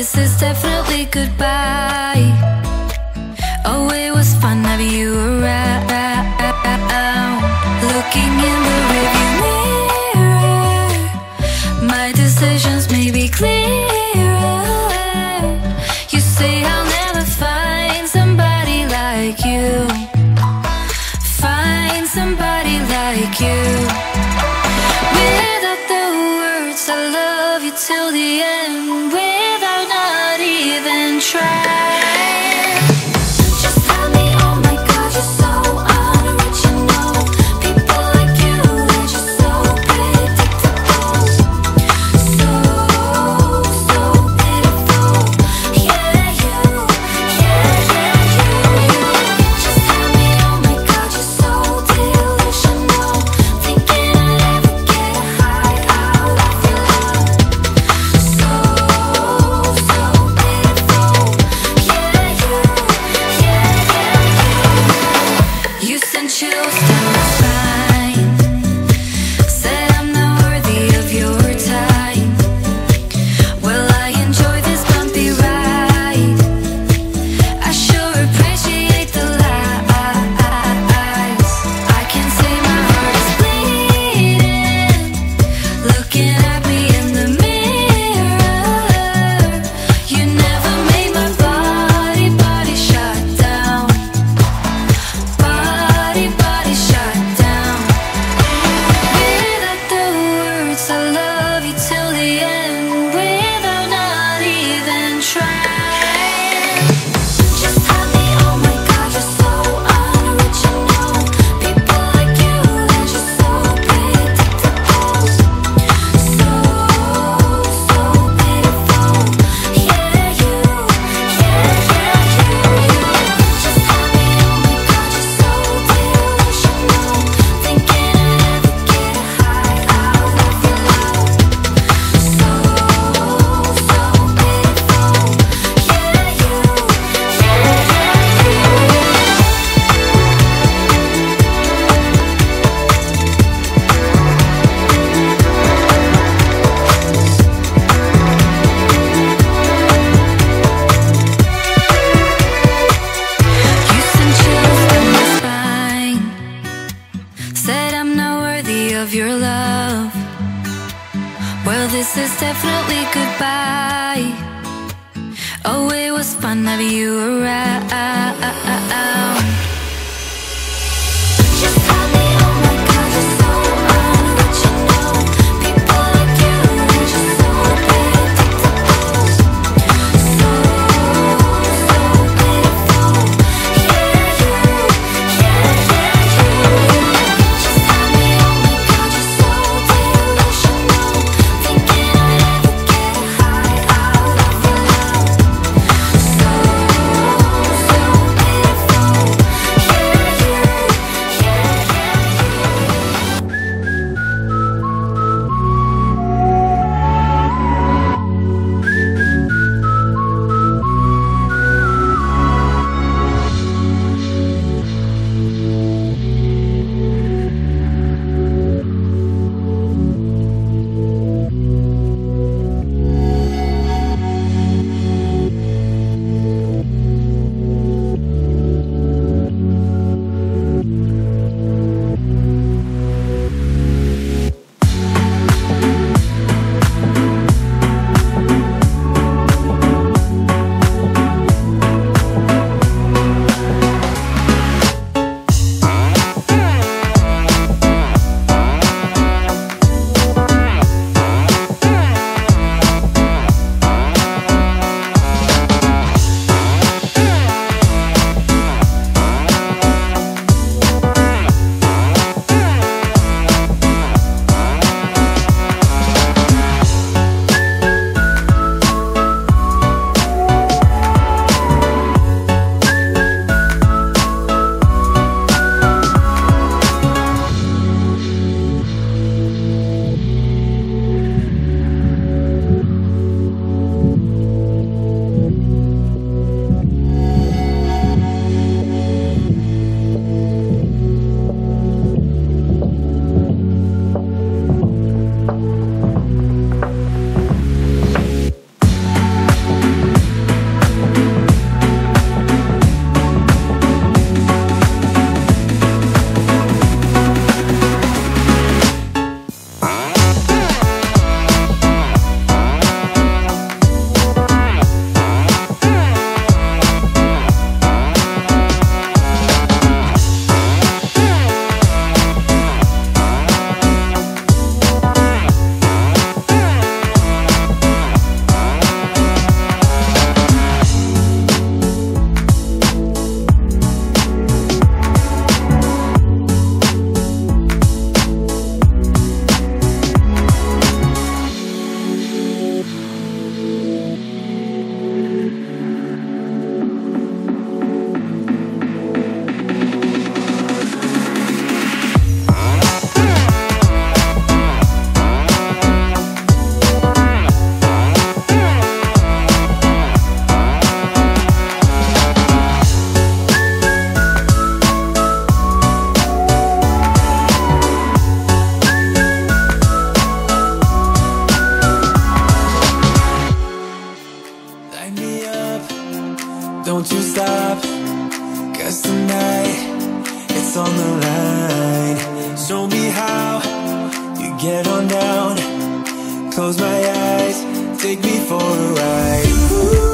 This is definitely goodbye. Oh, it was fun having you around. Looking in the rearview mirror My decisions may be clearer. You say I'll never find somebody like you. Find somebody like you. Without the words I love you till the end. Light me up, don't you stop. Cause tonight, it's on the line. Show me how, you get on down. Close my eyes, take me for a ride. Ooh.